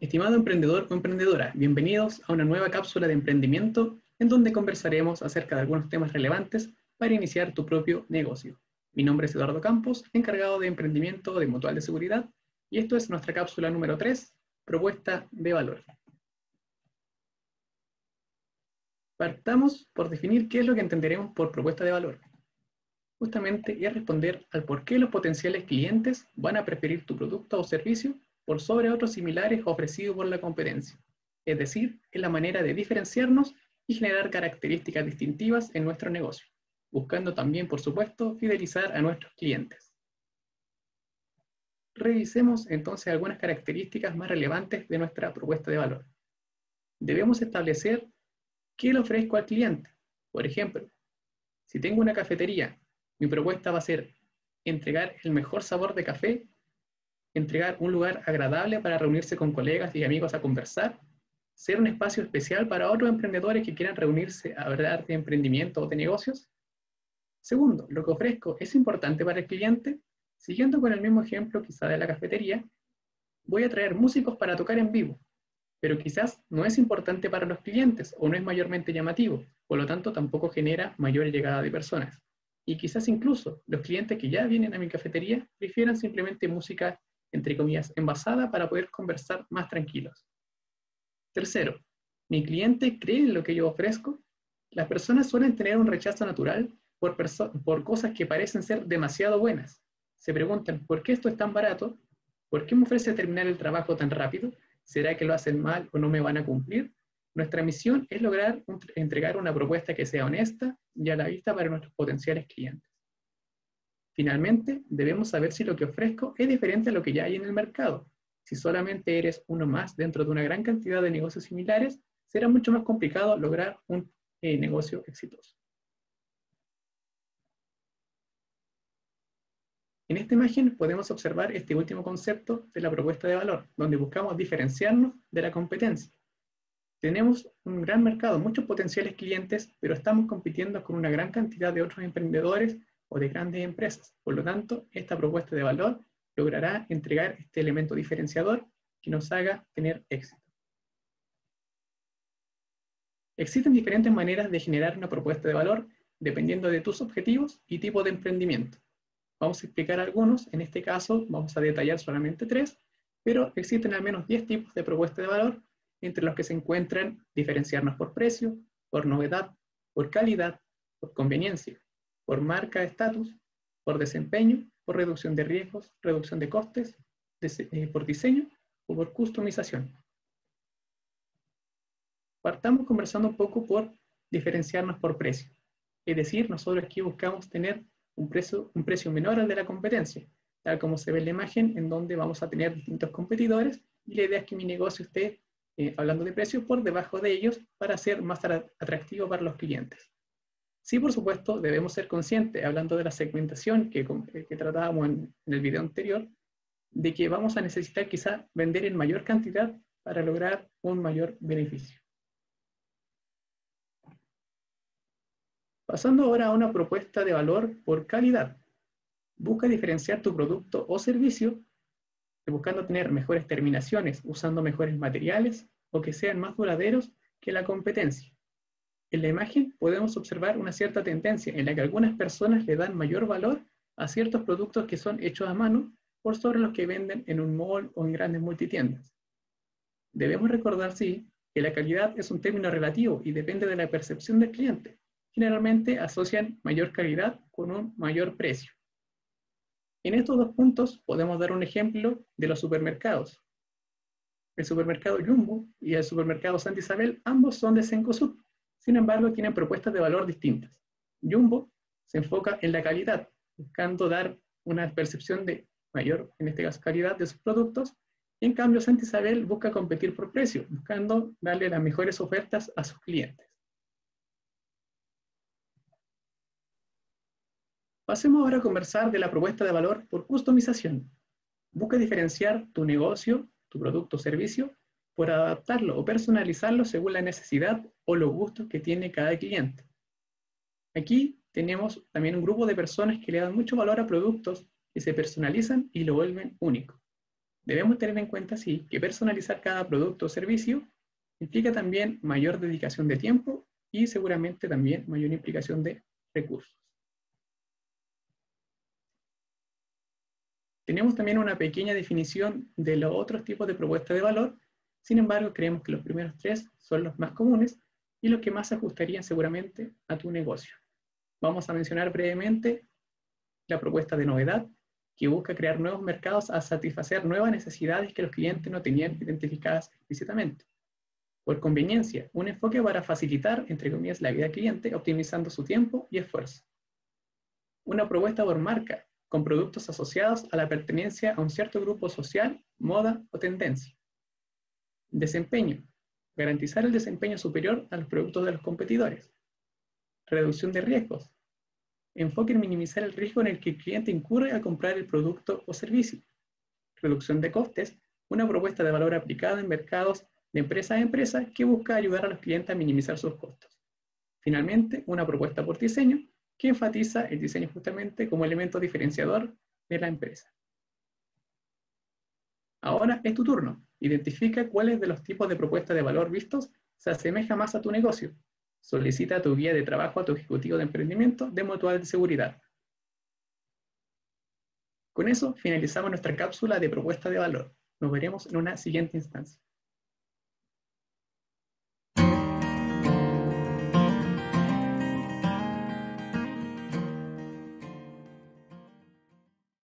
Estimado emprendedor o emprendedora, bienvenidos a una nueva cápsula de emprendimiento en donde conversaremos acerca de algunos temas relevantes para iniciar tu propio negocio. Mi nombre es Eduardo Campos, encargado de emprendimiento de Mutual de Seguridad, y esto es nuestra cápsula número 3, propuesta de valor. Partamos por definir qué es lo que entenderemos por propuesta de valor. Justamente es responder al por qué los potenciales clientes van a preferir tu producto o servicio por sobre otros similares ofrecidos por la competencia. Es decir, es la manera de diferenciarnos y generar características distintivas en nuestro negocio, buscando también, por supuesto, fidelizar a nuestros clientes. Revisemos entonces algunas características más relevantes de nuestra propuesta de valor. Debemos establecer qué le ofrezco al cliente. Por ejemplo, si tengo una cafetería, mi propuesta va a ser entregar el mejor sabor de café entregar un lugar agradable para reunirse con colegas y amigos a conversar, ser un espacio especial para otros emprendedores que quieran reunirse a hablar de emprendimiento o de negocios. Segundo, lo que ofrezco es importante para el cliente. Siguiendo con el mismo ejemplo quizá de la cafetería, voy a traer músicos para tocar en vivo, pero quizás no es importante para los clientes o no es mayormente llamativo, por lo tanto tampoco genera mayor llegada de personas. Y quizás incluso los clientes que ya vienen a mi cafetería prefieran simplemente música entre comillas, envasada para poder conversar más tranquilos. Tercero, ¿mi cliente cree en lo que yo ofrezco? Las personas suelen tener un rechazo natural por, por cosas que parecen ser demasiado buenas. Se preguntan, ¿por qué esto es tan barato? ¿Por qué me ofrece terminar el trabajo tan rápido? ¿Será que lo hacen mal o no me van a cumplir? Nuestra misión es lograr entregar una propuesta que sea honesta y a la vista para nuestros potenciales clientes. Finalmente, debemos saber si lo que ofrezco es diferente a lo que ya hay en el mercado. Si solamente eres uno más dentro de una gran cantidad de negocios similares, será mucho más complicado lograr un eh, negocio exitoso. En esta imagen podemos observar este último concepto de la propuesta de valor, donde buscamos diferenciarnos de la competencia. Tenemos un gran mercado, muchos potenciales clientes, pero estamos compitiendo con una gran cantidad de otros emprendedores o de grandes empresas. Por lo tanto, esta propuesta de valor logrará entregar este elemento diferenciador que nos haga tener éxito. Existen diferentes maneras de generar una propuesta de valor dependiendo de tus objetivos y tipo de emprendimiento. Vamos a explicar algunos, en este caso vamos a detallar solamente tres, pero existen al menos 10 tipos de propuesta de valor, entre los que se encuentran diferenciarnos por precio, por novedad, por calidad, por conveniencia, por marca estatus, por desempeño, por reducción de riesgos, reducción de costes, eh, por diseño o por customización. Partamos conversando un poco por diferenciarnos por precio. Es decir, nosotros aquí buscamos tener un precio, un precio menor al de la competencia, tal como se ve en la imagen, en donde vamos a tener distintos competidores, y la idea es que mi negocio esté, eh, hablando de precios, por debajo de ellos para ser más atractivo para los clientes. Sí, por supuesto, debemos ser conscientes, hablando de la segmentación que, que tratábamos en, el video anterior, de que vamos a necesitar quizá vender en mayor cantidad para lograr un mayor beneficio. Pasando ahora a una propuesta de valor por calidad. Busca diferenciar tu producto o servicio buscando tener mejores terminaciones, usando mejores materiales o que sean más duraderos que la competencia. En la imagen podemos observar una cierta tendencia en la que algunas personas le dan mayor valor a ciertos productos que son hechos a mano por sobre los que venden en un mall o en grandes multitiendas. Debemos recordar, sí, que la calidad es un término relativo y depende de la percepción del cliente. Generalmente asocian mayor calidad con un mayor precio. En estos dos puntos podemos dar un ejemplo de los supermercados. El supermercado Jumbo y el supermercado Santa Isabel ambos son de Cencosud, sin embargo, tienen propuestas de valor distintas. Jumbo se enfoca en la calidad, buscando dar una percepción de mayor, en este caso, calidad de sus productos, en cambio Santa Isabel busca competir por precio, buscando darle las mejores ofertas a sus clientes. Pasemos ahora a conversar de la propuesta de valor por customización. Busca diferenciar tu negocio, tu producto o servicio por adaptarlo o personalizarlo según la necesidad o los gustos que tiene cada cliente. Aquí tenemos también un grupo de personas que le dan mucho valor a productos que se personalizan y lo vuelven único. Debemos tener en cuenta, sí, que personalizar cada producto o servicio implica también mayor dedicación de tiempo y seguramente también mayor implicación de recursos. Tenemos también una pequeña definición de los otros tipos de propuestas de valor, sin embargo creemos que los primeros tres son los más comunes y los que más se ajustarían seguramente a tu negocio. Vamos a mencionar brevemente la propuesta de novedad, que busca crear nuevos mercados a satisfacer nuevas necesidades que los clientes no tenían identificadas explícitamente. Por conveniencia, un enfoque para facilitar, entre comillas, la vida del cliente, optimizando su tiempo y esfuerzo. Una propuesta por marca, con productos asociados a la pertenencia a un cierto grupo social, moda o tendencia. Desempeño, garantizar el desempeño superior a los productos de los competidores. Reducción de riesgos, enfoque en minimizar el riesgo en el que el cliente incurre al comprar el producto o servicio. Reducción de costes, una propuesta de valor aplicada en mercados de empresa a empresa que busca ayudar a los clientes a minimizar sus costos. Finalmente, una propuesta por diseño que enfatiza el diseño justamente como elemento diferenciador de la empresa. Ahora es tu turno. Identifica cuáles de los tipos de propuestas de valor vistos se asemeja más a tu negocio Solicita tu guía de trabajo a tu ejecutivo de emprendimiento de Mutual de Seguridad. Con eso finalizamos nuestra cápsula de propuesta de valor. Nos veremos en una siguiente instancia.